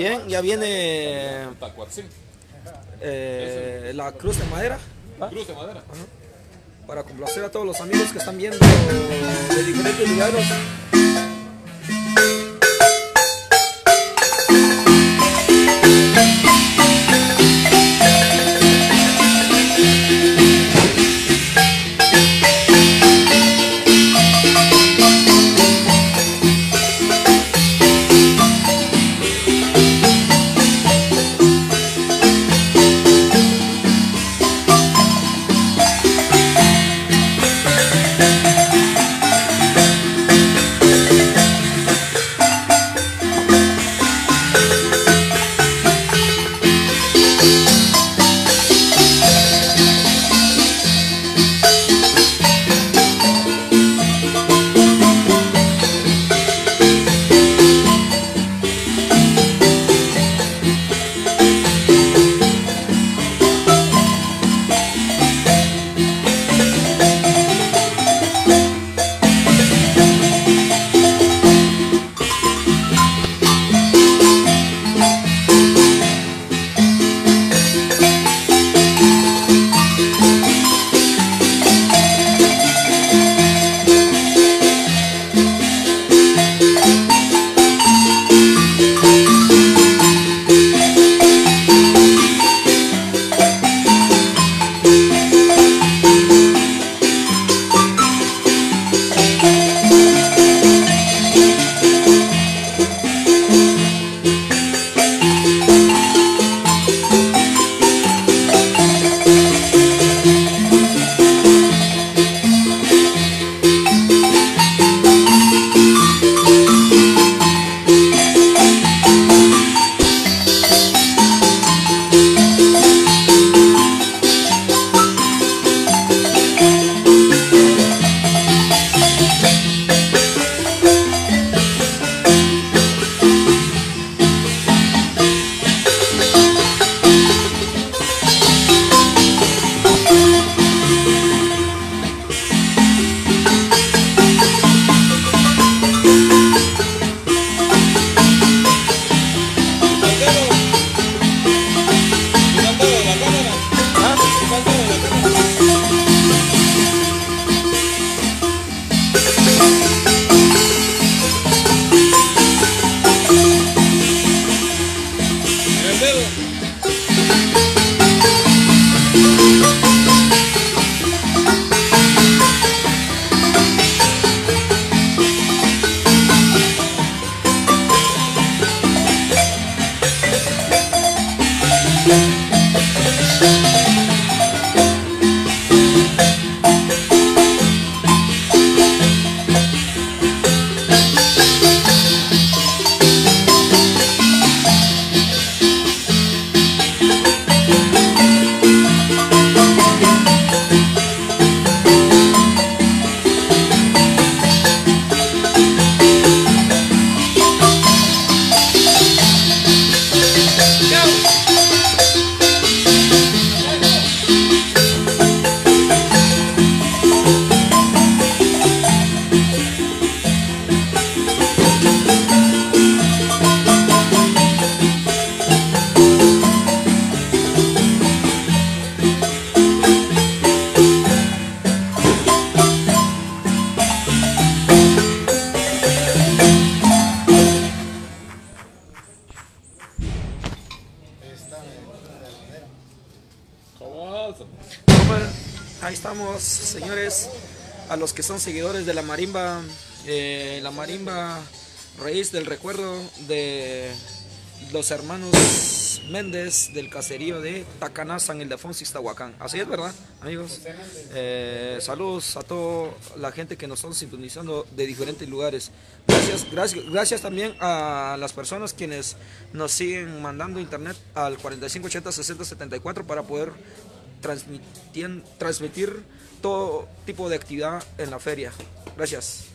Bien, ya viene eh, la cruz de madera ¿va? Cruz de madera. para complacer a todos los amigos que están viendo de diferentes lugares. Ahí estamos, señores, a los que son seguidores de la marimba, eh, la marimba raíz del recuerdo de los hermanos Méndez del caserío de Tacaná, San Ildefonso, Iztahuacán. Así es, ¿verdad, amigos? Eh, saludos a toda la gente que nos están sintonizando de diferentes lugares. Gracias, gracias, también a las personas quienes nos siguen mandando internet al 4580 6074 para poder transmitir todo tipo de actividad en la feria. Gracias.